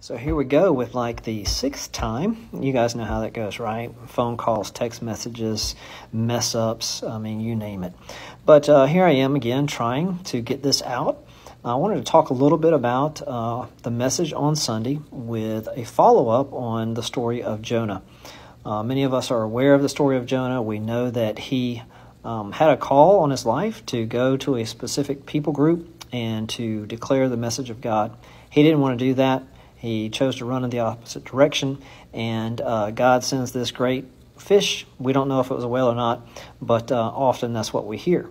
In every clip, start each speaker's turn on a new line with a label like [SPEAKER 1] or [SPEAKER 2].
[SPEAKER 1] So here we go with like the sixth time. You guys know how that goes, right? Phone calls, text messages, mess ups, I mean, you name it. But uh, here I am again trying to get this out. I wanted to talk a little bit about uh, the message on Sunday with a follow up on the story of Jonah. Uh, many of us are aware of the story of Jonah. We know that he um, had a call on his life to go to a specific people group and to declare the message of God. He didn't want to do that. He chose to run in the opposite direction, and uh, God sends this great fish. We don't know if it was a whale or not, but uh, often that's what we hear.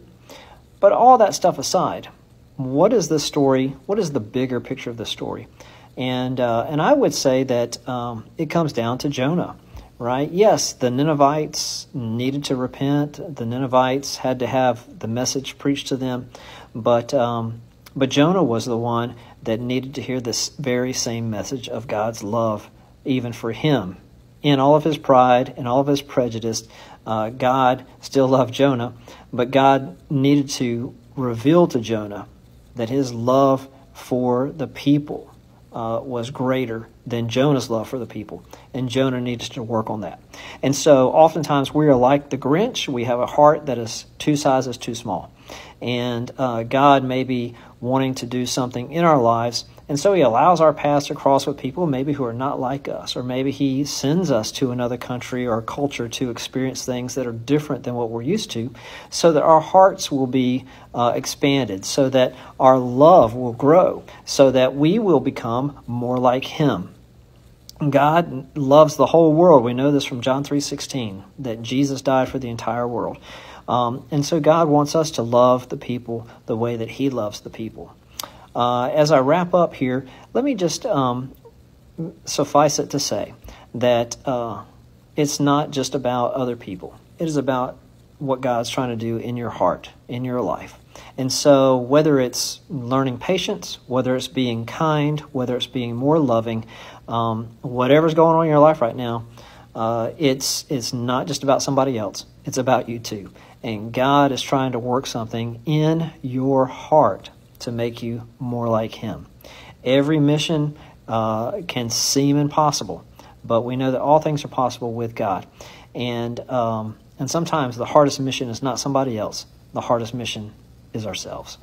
[SPEAKER 1] But all that stuff aside, what is the story? What is the bigger picture of the story? And uh, and I would say that um, it comes down to Jonah, right? Yes, the Ninevites needed to repent. The Ninevites had to have the message preached to them, but um, but Jonah was the one that needed to hear this very same message of God's love, even for him. In all of his pride and all of his prejudice, uh, God still loved Jonah, but God needed to reveal to Jonah that his love for the people uh, was greater than Jonah's love for the people. And Jonah needs to work on that. And so oftentimes we are like the Grinch. We have a heart that is two sizes too small. And uh, God may be wanting to do something in our lives. And so he allows our paths to cross with people maybe who are not like us, or maybe he sends us to another country or culture to experience things that are different than what we're used to, so that our hearts will be uh, expanded, so that our love will grow, so that we will become more like him. God loves the whole world. We know this from John 3:16 that Jesus died for the entire world. Um, and so God wants us to love the people the way that He loves the people. Uh, as I wrap up here, let me just um, suffice it to say that uh, it's not just about other people, it is about what God's trying to do in your heart, in your life. And so, whether it's learning patience, whether it's being kind, whether it's being more loving, um, whatever's going on in your life right now, uh, it's it's not just about somebody else. It's about you too. And God is trying to work something in your heart to make you more like Him. Every mission uh, can seem impossible, but we know that all things are possible with God. And, um, and sometimes the hardest mission is not somebody else, the hardest mission is ourselves.